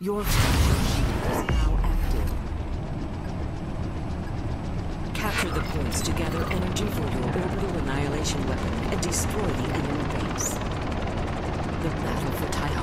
Your capture is now active. Capture the points to gather energy for your orbital annihilation weapon and destroy the enemy base. The battle for Tyhonian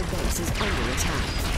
Your base is under attack.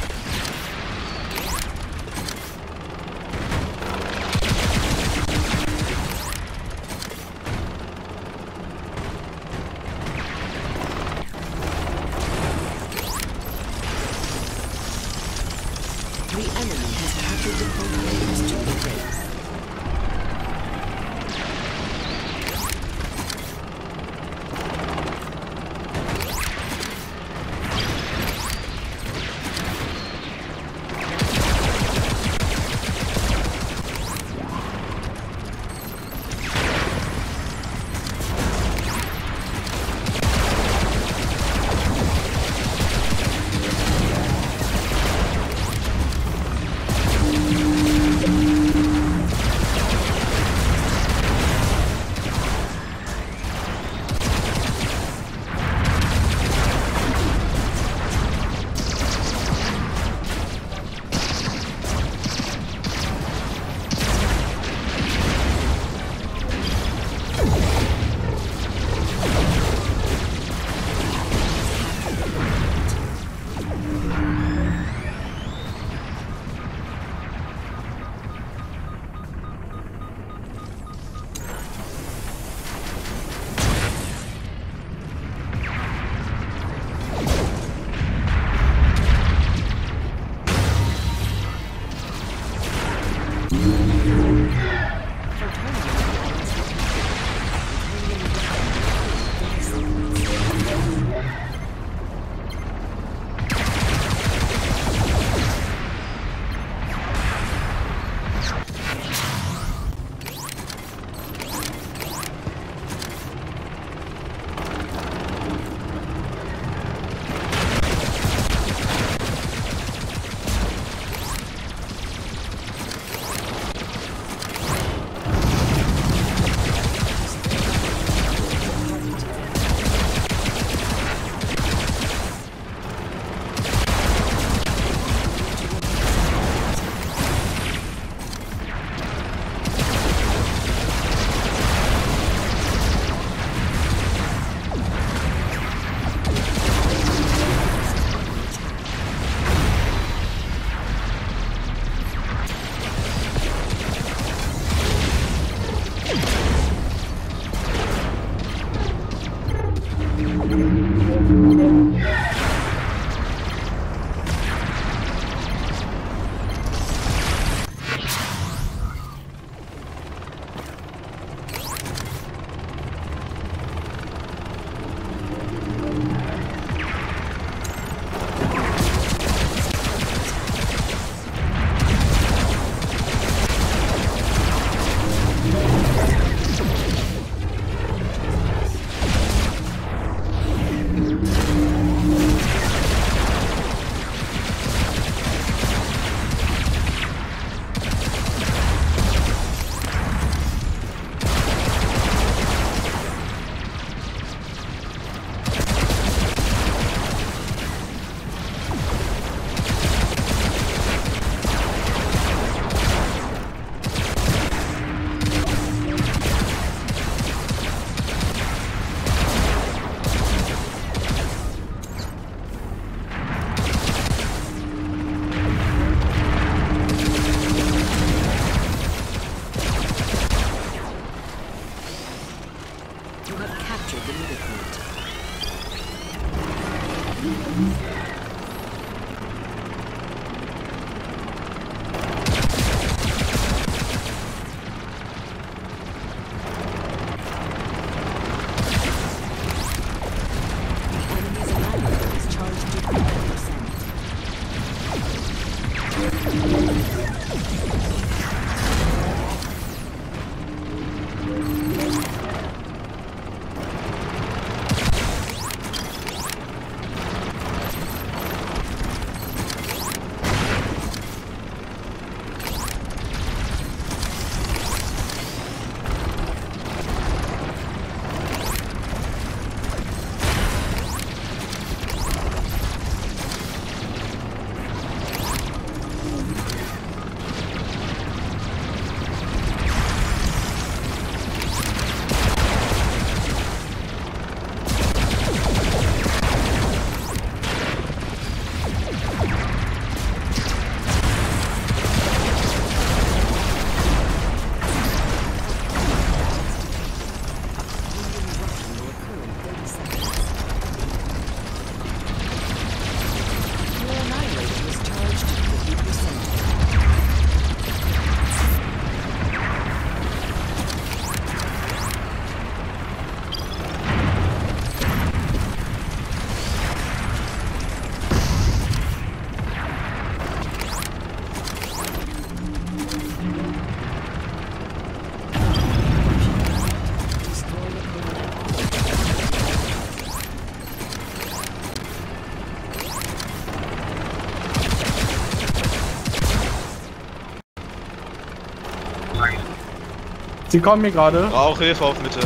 Sie kommen mir gerade. Brauch Hilfe auf Mitte.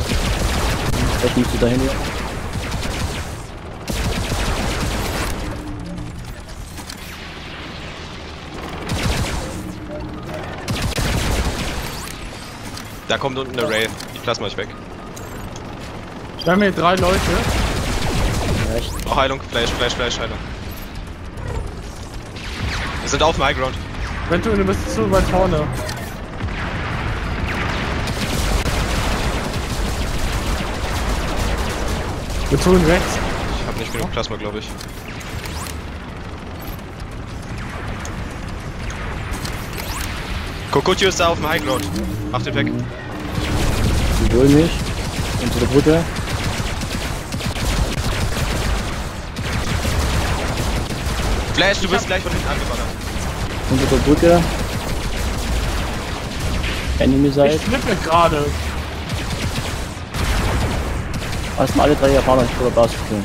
Musst du dahin ja. Da kommt unten eine Ray. Ich lass mal euch weg. Wir haben hier drei Leute. Echt. Oh, Heilung, Flash, Flash, Flash, Heilung. Wir sind auf dem High Ground. Ventu, du bist zu weit vorne. Wir tun rechts. Ich hab nicht genug Plasma, glaube ich. Kokotio ist da auf dem High Ground. Mach den weg. Die wollen nicht. Unter der Brücke. Flash, du wirst gleich von hinten angeballert. Unter der Brücke. Enemy Ich Side. flippe gerade. Erstmal alle drei Japaner vor der Basis stehen.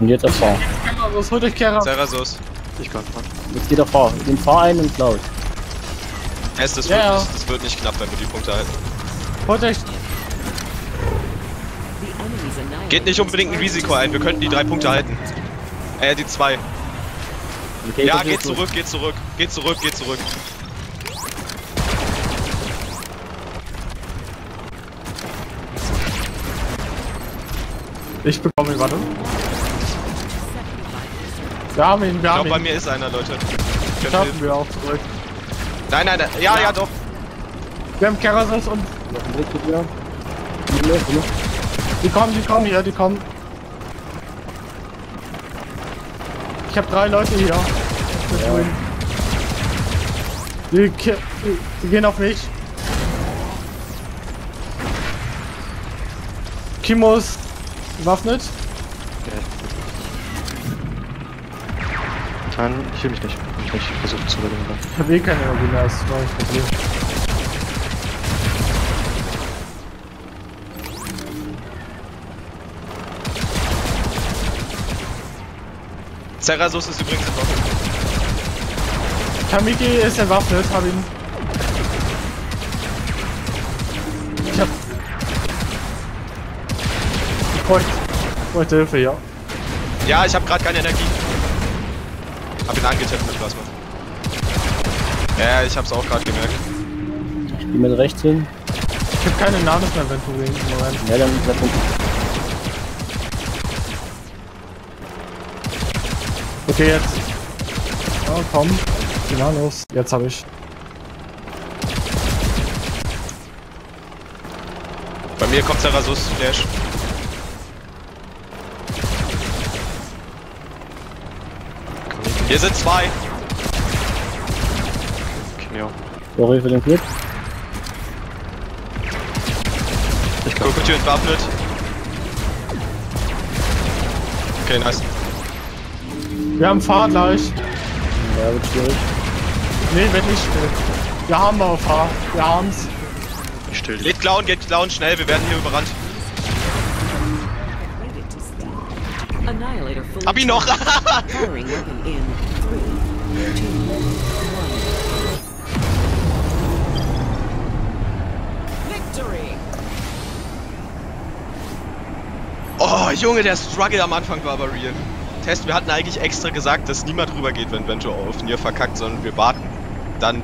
Und jetzt erfahren. Was holt euch Kera? Serasos. Ich kann fahren. Jetzt geht er fahr. Den fahr ein und klaut. Es, das, Ja, wird ja. nicht, das wird nicht knapp, wenn wir die Punkte halten. Holt euch. Geht nicht unbedingt ein Risiko ein, wir könnten die drei Punkte halten. Äh, die zwei. Okay, Ja, geht ist gut. zurück, geht zurück. Geht zurück, geht zurück. Ich bekomme ihn, warte. Wir haben ihn, wir Ich haben glaube, bei ihn. mir ist einer, Leute. Schaffen wir auch zurück. Nein, nein, nein. Ja, ja, doch. Wir haben Kerasos und. Die kommen, die kommen hier, die kommen. Ich habe drei Leute hier. Ja. Die, die, die gehen auf mich. Kimo bewaffnet. Dann, ich will mich nicht. Ich versuche zu überleben. Ich habe eh keine mehr, das war nicht Problem. Serasos ist übrigens Woche. Kamiki ist entwaffnet, hab ihn. Ich bräuchte Hilfe, ja. Ja, ich habe gerade keine Energie. Hab ihn angetippt mit Plasma. Ja, ich hab's auch gerade gemerkt. Ich geh mit rechts hin. Ich hab keine Namen mehr, wenn du im Moment. Ja, dann bleib unten. Okay, jetzt. Ja, komm. Genau los. Jetzt hab ich. Bei mir kommt Zerasus, Flash. Hier sind zwei. Cameo. Sorry für den Flip. Ich glaube, Kokotür entwaffnet. Okay, nice. Wir haben Fahr gleich. Ja, wird schwierig. Nee, wird nicht still. Wir haben aber Fahr. Wir haben's. ich still. Geht klauen, geht klauen, schnell, wir werden hier überrannt. Hab ihn noch! oh, Junge, der Struggle am Anfang war aber real. Test, wir hatten eigentlich extra gesagt, dass niemand rübergeht, wenn Vento auf Nier verkackt, sondern wir warten. Dann